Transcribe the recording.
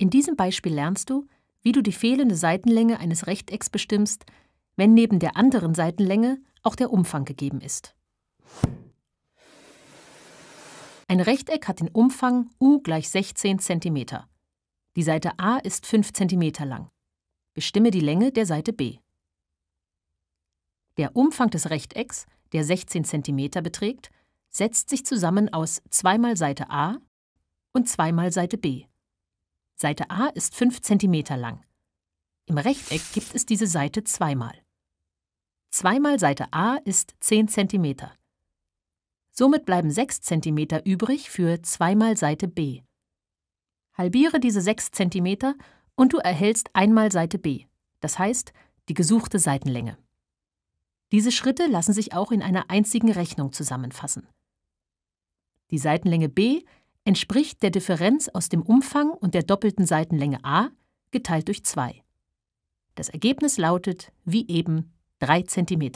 In diesem Beispiel lernst du, wie du die fehlende Seitenlänge eines Rechtecks bestimmst, wenn neben der anderen Seitenlänge auch der Umfang gegeben ist. Ein Rechteck hat den Umfang u gleich 16 cm. Die Seite A ist 5 cm lang. Bestimme die Länge der Seite B. Der Umfang des Rechtecks, der 16 cm beträgt, setzt sich zusammen aus zweimal Seite A und zweimal Seite B. Seite A ist 5 cm lang. Im Rechteck gibt es diese Seite zweimal. Zweimal Seite A ist 10 cm. Somit bleiben 6 cm übrig für zweimal Seite B. Halbiere diese 6 cm und du erhältst einmal Seite B, das heißt die gesuchte Seitenlänge. Diese Schritte lassen sich auch in einer einzigen Rechnung zusammenfassen. Die Seitenlänge B entspricht der Differenz aus dem Umfang und der doppelten Seitenlänge a geteilt durch 2. Das Ergebnis lautet, wie eben, 3 cm.